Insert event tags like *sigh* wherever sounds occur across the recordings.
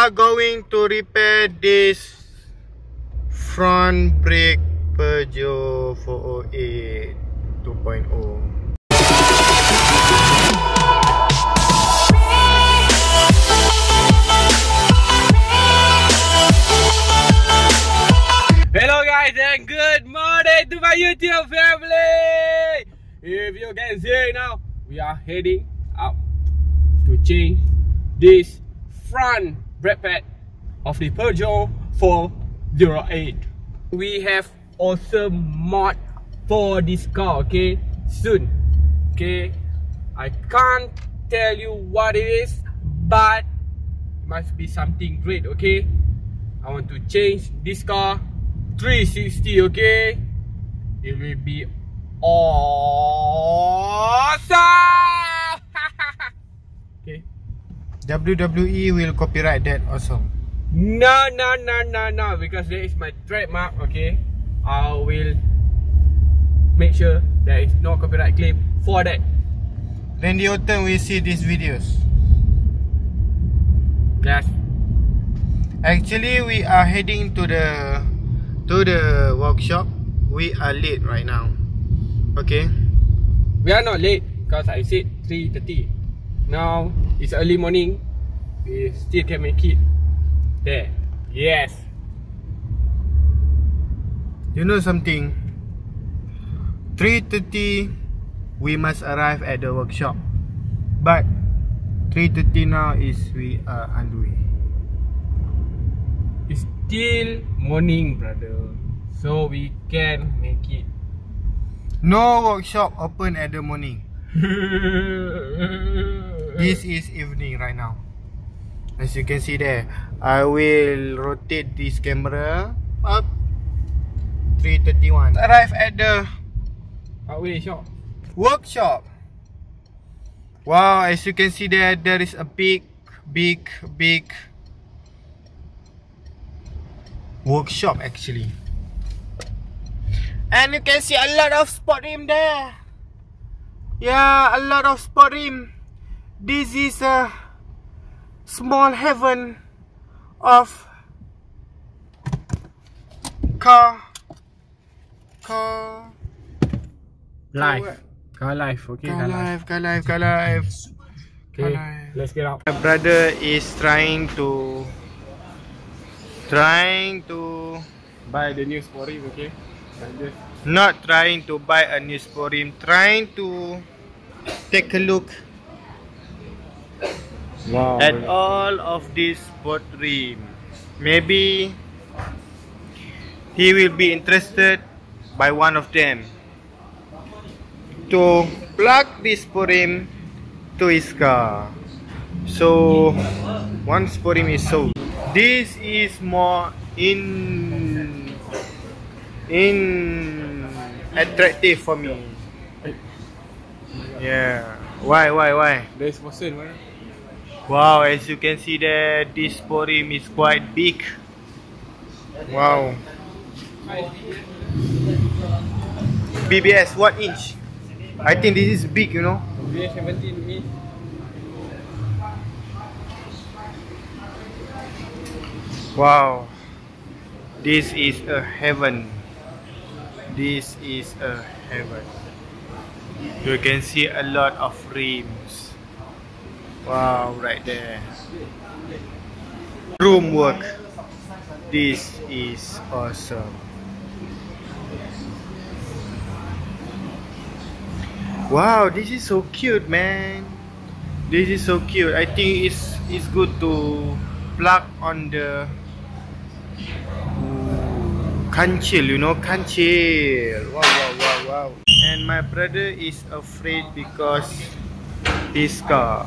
are going to repair this front brake Peugeot 408 2.0 Hello guys and good morning to my YouTube family! If you can see now, we are heading up to change this front brake pad of the Peugeot 408. We have awesome mod for this car, okay? Soon, okay? I can't tell you what it is, but it must be something great, okay? I want to change this car 360 okay it will be awesome *laughs* okay WWE will copyright that also. No no no no no because that is my trademark okay? I will make sure there is no copyright claim for that. The autumn will see these videos. Yes. Actually we are heading to the to the workshop. We are late right now. Okay? We are not late because I said 3.30 now it's early morning. We still can make it. There. Yes. You know something? 3.30 We must arrive at the workshop. But 3.30 now is we are the It's still morning, brother. So we can make it. No workshop open at the morning *laughs* This is evening right now. As you can see there I will rotate this camera up 3.31 Arrive at the Parkway shop. workshop. Wow, as you can see there There is a big, big, big Workshop actually. And you can see a lot of spot rim there. Yeah, a lot of spot rim This is a Small heaven Of Car Car Live. Car live, okay? Car life, car life, car life Okay, let's get out. My brother is trying to Trying to Buy the new story, okay? Not trying to buy a new for him Trying to Take a look Wow. at all of this rim Maybe He will be interested By one of them To plug this sport rim To his car. So One sport is sold. This is more in In Attractive for me. Yeah. Why why why? There's person, man. Wow, as you can see that this rim is quite big. Wow. BBS, what inch? I think this is big, you know. VA17 me. Wow. This is a heaven. This is a heaven. You can see a lot of rims. Wow, right there. Room work. This is awesome. Wow, this is so cute, man. This is so cute. I think it's it's good to plug on the Kancil, you know, Kancil. Wow, wow, wow, wow. And my brother is afraid because his car.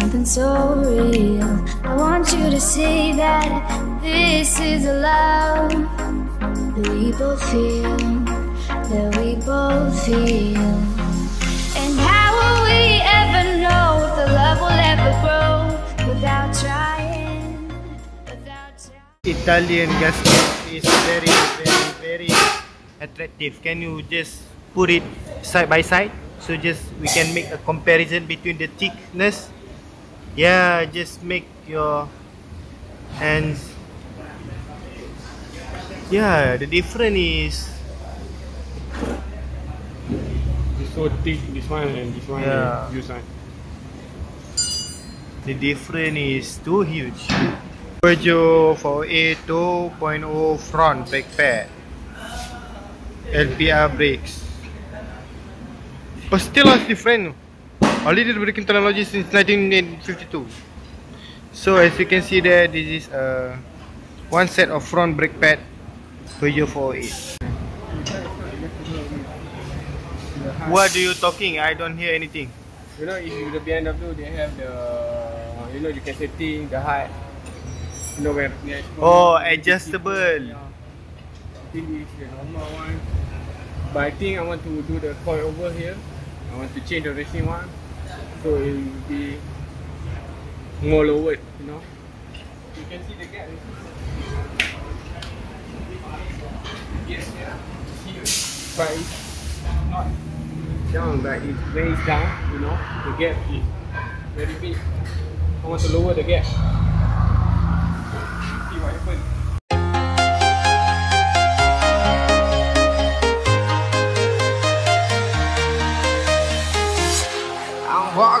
something so real. I want you to see that This is a love that we both feel, that we both feel. And how will we ever know if the love will ever grow without trying? Without trying. Italian gasket is very, very, very attractive. Can you just put it side by side? So just we can make a comparison between the thickness. Yeah, just make your hands. Yeah, the difference is It's so thick, this one and this one Yeah. and this one. the difference is too huge. Peugeot 4A 2.0 front brake pad. LPR brakes. But still has different. Only the braking technology since 1952. So as you can see there, this is a one set of front brake pad Peugeot 4A. What are you talking? I don't hear anything. You know, if you the BMW, they have the, you know, you can setting the height. You know where the Oh, adjustable. Yeah. This is the normal one. But I think I want to do the coil over here. I want to change the racing one. So it will be more lowered, you know. You can see the gap. Yes, yeah. But it's not down, but it's very down, you know. The gap is very big. I want to lower the gap. See what happens.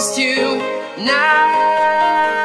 supposed to now.